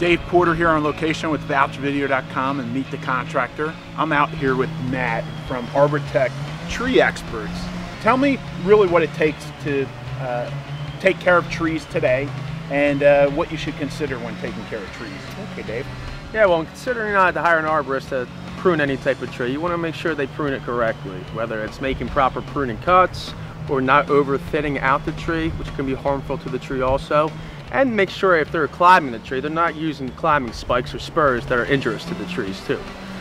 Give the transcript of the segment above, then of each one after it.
Dave Porter here on location with VouchVideo.com and Meet the Contractor. I'm out here with Matt from Arbor-Tech Tree Experts. Tell me really what it takes to uh, take care of trees today and uh, what you should consider when taking care of trees. Okay, Dave. Yeah, well, considering not to hire an arborist to prune any type of tree, you want to make sure they prune it correctly, whether it's making proper pruning cuts or not over thinning out the tree, which can be harmful to the tree also. And make sure if they're climbing the tree, they're not using climbing spikes or spurs that are injurious to the trees too.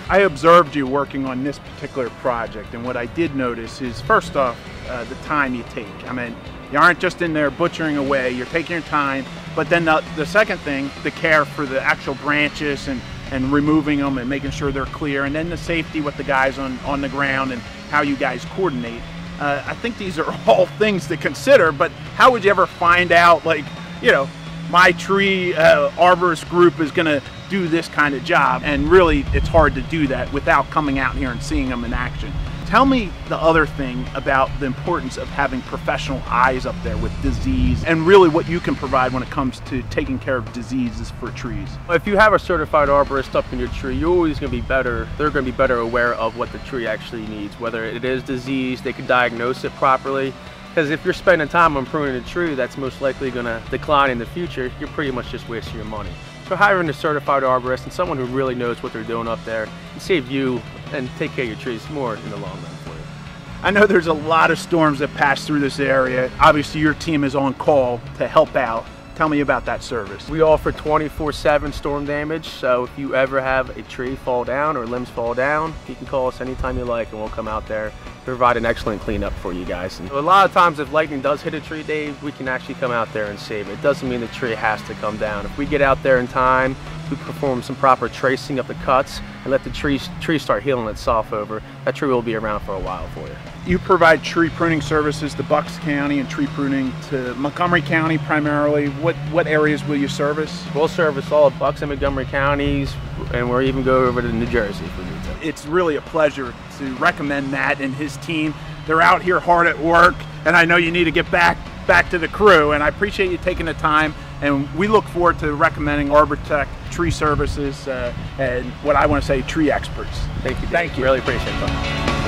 I observed you working on this particular project, and what I did notice is first off, uh, the time you take. I mean, you aren't just in there butchering away, you're taking your time, but then the, the second thing, the care for the actual branches and, and removing them and making sure they're clear, and then the safety with the guys on, on the ground and how you guys coordinate. Uh, I think these are all things to consider, but how would you ever find out, like, you know, my tree uh, arborist group is going to do this kind of job. And really, it's hard to do that without coming out here and seeing them in action. Tell me the other thing about the importance of having professional eyes up there with disease and really what you can provide when it comes to taking care of diseases for trees. If you have a certified arborist up in your tree, you're always going to be better, they're going to be better aware of what the tree actually needs, whether it is disease, they can diagnose it properly, because if you're spending time on pruning a tree that's most likely going to decline in the future, you're pretty much just wasting your money. So hiring a certified arborist and someone who really knows what they're doing up there can save you and take care of your trees more in the long run for you. I know there's a lot of storms that pass through this area. Obviously your team is on call to help out. Tell me about that service. We offer 24-7 storm damage, so if you ever have a tree fall down or limbs fall down, you can call us anytime you like and we'll come out there provide an excellent cleanup for you guys. And a lot of times if lightning does hit a tree, Dave, we can actually come out there and save it. It doesn't mean the tree has to come down. If we get out there in time, we perform some proper tracing of the cuts and let the tree, tree start healing itself over, that tree will be around for a while for you. You provide tree pruning services to Bucks County and tree pruning to Montgomery County primarily. What, what areas will you service? We'll service all of Bucks and Montgomery counties and we'll even go over to New Jersey if we need to. It's really a pleasure to recommend Matt and his team. They're out here hard at work and I know you need to get back back to the crew and I appreciate you taking the time and we look forward to recommending Arbor-Tech Tree Services uh, and what I want to say tree experts. Thank you. Thank you. Really appreciate it.